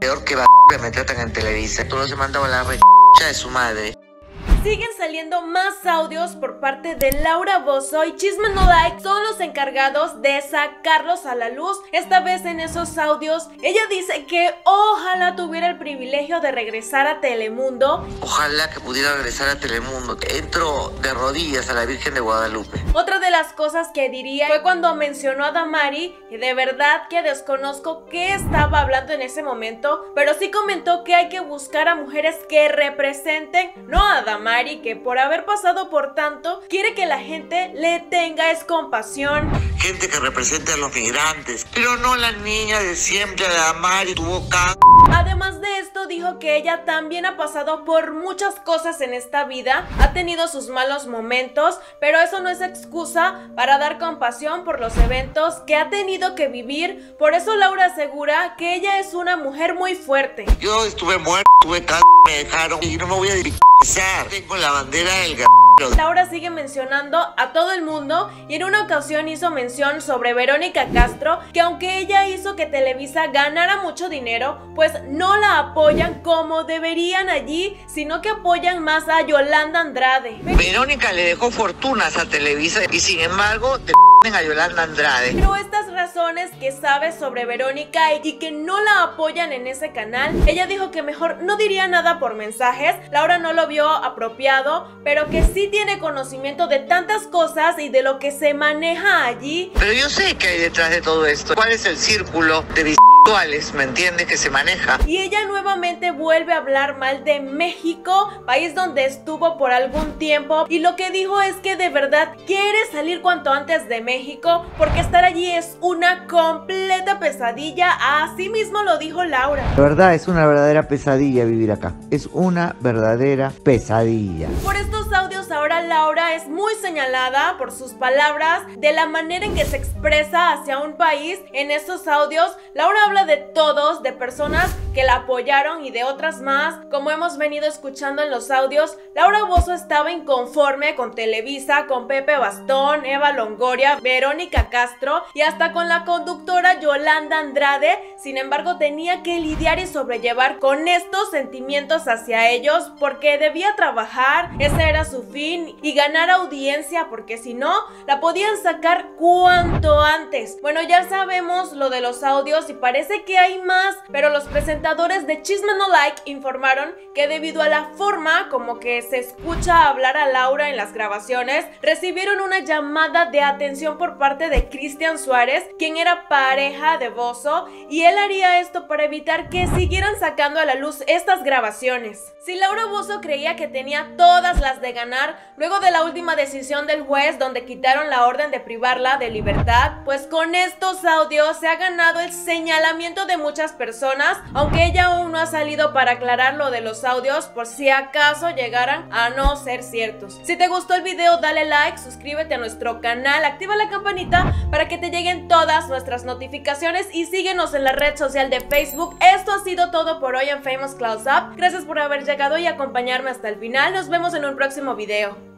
peor que va que me tratan en Televisa. Todo se mandaba la re de su madre. Siguen saliendo más audios por parte de Laura Bozo y Chisme No Like son los encargados de sacarlos a la luz. Esta vez en esos audios, ella dice que ojalá tuviera el privilegio de regresar a Telemundo. Ojalá que pudiera regresar a Telemundo. Entro de rodillas a la Virgen de Guadalupe. Otra de las cosas que diría fue cuando mencionó a Damari, y de verdad que desconozco qué estaba hablando en ese momento, pero sí comentó que hay que buscar a mujeres que representen, no a Damari, que por haber pasado por tanto, quiere que la gente le tenga es compasión. Gente que represente a los migrantes, pero no la niña de siempre, la Mari, tuvo Además de esto, dijo que ella también ha pasado por muchas cosas en esta vida, ha tenido sus malos momentos, pero eso no es excusa para dar compasión por los eventos que ha tenido que vivir. Por eso Laura asegura que ella es una mujer muy fuerte. Yo estuve muerto, tuve cáncer, me dejaron y no me voy a tengo la bandera del Laura sigue mencionando a todo el mundo y en una ocasión hizo mención sobre Verónica Castro que aunque ella hizo que Televisa ganara mucho dinero, pues no la apoyan como deberían allí, sino que apoyan más a Yolanda Andrade. Verónica le dejó fortunas a Televisa y sin embargo te a Yolanda Andrade. Pero estas que sabe sobre Verónica y que no la apoyan en ese canal, ella dijo que mejor no diría nada por mensajes, Laura no lo vio apropiado, pero que sí tiene conocimiento de tantas cosas y de lo que se maneja allí. Pero yo sé que hay detrás de todo esto. ¿Cuál es el círculo de ¿me entiendes? Que se maneja. Y ella nuevamente vuelve a hablar mal de México, país donde estuvo por algún tiempo. Y lo que dijo es que de verdad quiere salir cuanto antes de México, porque estar allí es una completa pesadilla. Así mismo lo dijo Laura. La verdad es una verdadera pesadilla vivir acá. Es una verdadera pesadilla. Por estos Laura es muy señalada por sus palabras, de la manera en que se expresa hacia un país. En estos audios, Laura habla de todos, de personas que la apoyaron y de otras más. Como hemos venido escuchando en los audios, Laura Bozo estaba inconforme con Televisa, con Pepe Bastón, Eva Longoria, Verónica Castro y hasta con la conductora Yolanda Andrade. Sin embargo, tenía que lidiar y sobrellevar con estos sentimientos hacia ellos porque debía trabajar, ese era su fin y ganar audiencia porque si no, la podían sacar cuanto antes. Bueno, ya sabemos lo de los audios y parece que hay más, pero los presentadores de Chisme No Like informaron que debido a la forma como que se escucha hablar a Laura en las grabaciones, recibieron una llamada de atención por parte de Cristian Suárez, quien era pareja de Bozo, y él haría esto para evitar que siguieran sacando a la luz estas grabaciones. Si Laura Bozo creía que tenía todas las de ganar, luego de la última decisión del juez donde quitaron la orden de privarla de libertad, pues con estos audios se ha ganado el señalamiento de muchas personas, aunque ella aún no ha salido para aclarar lo de los audios por si acaso llegaran a no ser ciertos. Si te gustó el video dale like, suscríbete a nuestro canal, activa la campanita para que te lleguen todas nuestras notificaciones y síguenos en la red social de Facebook. Esto ha sido todo por hoy en Famous Clouds Up. Gracias por haber llegado y acompañarme hasta el final. Nos vemos en un próximo video.